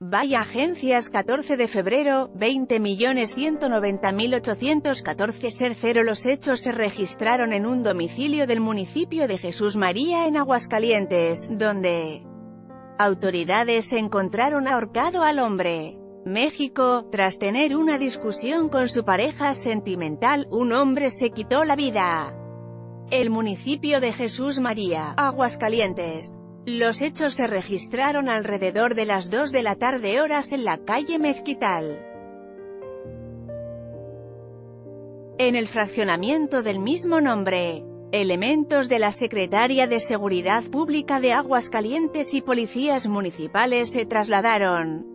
Vaya agencias 14 de febrero, 20.190.814 ser cero Los hechos se registraron en un domicilio del municipio de Jesús María en Aguascalientes, donde autoridades encontraron ahorcado al hombre. México, tras tener una discusión con su pareja sentimental, un hombre se quitó la vida. El municipio de Jesús María, Aguascalientes. Los hechos se registraron alrededor de las 2 de la tarde horas en la calle Mezquital. En el fraccionamiento del mismo nombre, elementos de la Secretaría de Seguridad Pública de Aguascalientes y policías municipales se trasladaron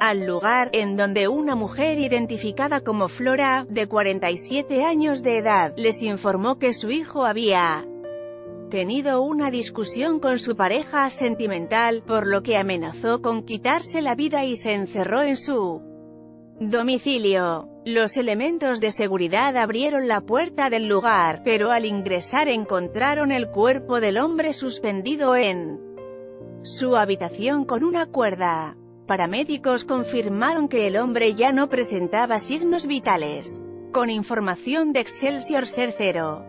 al lugar, en donde una mujer identificada como Flora, de 47 años de edad, les informó que su hijo había tenido una discusión con su pareja sentimental, por lo que amenazó con quitarse la vida y se encerró en su domicilio. Los elementos de seguridad abrieron la puerta del lugar, pero al ingresar encontraron el cuerpo del hombre suspendido en su habitación con una cuerda. Paramédicos confirmaron que el hombre ya no presentaba signos vitales. Con información de Excelsior Ser Cero.